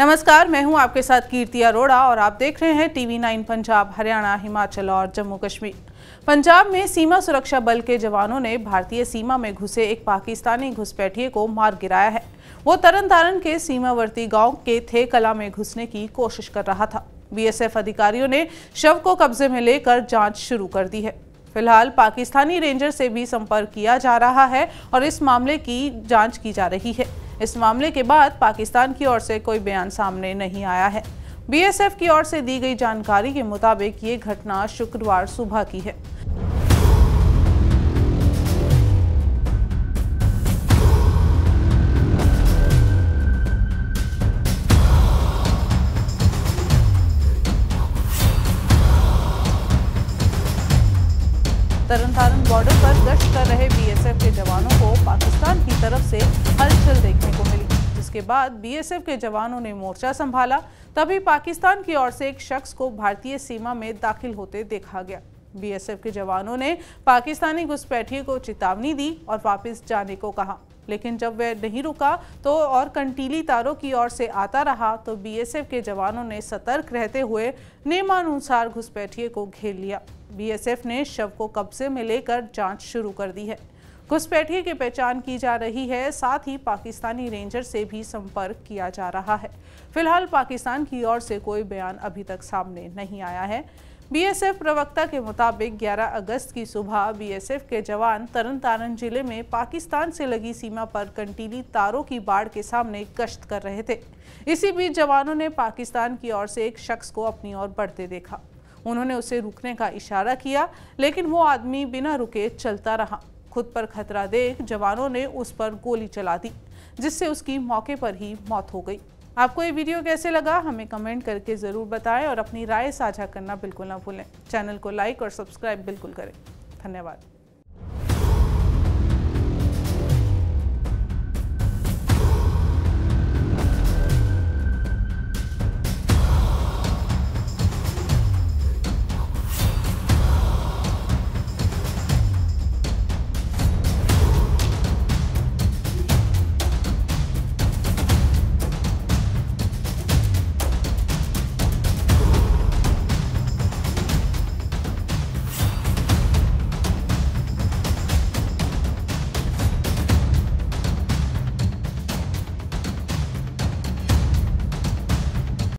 नमस्कार, मैं हूँ आपके साथ कीर्ति अरोड़ा और आप देख रहे हैं टीवी नाइन पंजाब, हरियाणा, हिमाचल और जम्मू कश्मीर। पंजाब में सीमा सुरक्षा बल के जवानों ने भारतीय सीमा में घुसे एक पाकिस्तानी घुसपैठिए को मार गिराया है। वो तरन तारण के सीमावर्ती गाँव के थे, कला में घुसने की कोशिश कर रहा था। बीएसएफ अधिकारियों ने शव को कब्जे में लेकर जाँच शुरू कर दी है। फ़िलहाल पाकिस्तानी रेंजर से भी संपर्क किया जा रहा है और इस मामले की जाँच की जा रही है। इस मामले के बाद पाकिस्तान की ओर से कोई बयान सामने नहीं आया है। बीएसएफ की ओर से दी गई जानकारी के मुताबिक ये घटना शुक्रवार सुबह की है। तरनतारन बॉर्डर पर गश्त कर रहे बीएसएफ के जवानों को पाकिस्तान की तरफ़ से हलचल देखने को मिली, जिसके बाद बीएसएफ के जवानों ने मोर्चा संभाला। तभी पाकिस्तान की ओर से एक शख्स को भारतीय सीमा में दाखिल होते देखा गया। बीएसएफ के जवानों ने पाकिस्तानी घुसपैठिए को चेतावनी दी और वापस जाने को कहा। लेकिन जब वह नहीं रुका तो और कंटीली तारों की ओर से आता रहा तो बीएसएफ के जवानों ने सतर्क रहते हुए नियमानुसार घुसपैठिए को घेर लिया। बीएसएफ ने शव को कब्जे में लेकर जाँच शुरू कर दी है। घुसपैठिए की पहचान की जा रही है, साथ ही पाकिस्तानी रेंजर से भी संपर्क किया जा रहा है। फ़िलहाल पाकिस्तान की ओर से कोई बयान अभी तक सामने नहीं आया है। बीएसएफ प्रवक्ता के मुताबिक 11 अगस्त की सुबह बीएसएफ के जवान तरन तारन ज़िले में पाकिस्तान से लगी सीमा पर कंटीली तारों की बाढ़ के सामने गश्त कर रहे थे। इसी बीच जवानों ने पाकिस्तान की ओर से एक शख्स को अपनी ओर बढ़ते देखा। उन्होंने उसे रुकने का इशारा किया, लेकिन वो आदमी बिना रुके चलता रहा। खुद पर खतरा देख जवानों ने उस पर गोली चला दी, जिससे उसकी मौके पर ही मौत हो गई। आपको ये वीडियो कैसे लगा, हमें कमेंट करके ज़रूर बताएँ और अपनी राय साझा करना बिल्कुल ना भूलें। चैनल को लाइक और सब्सक्राइब बिल्कुल करें। धन्यवाद।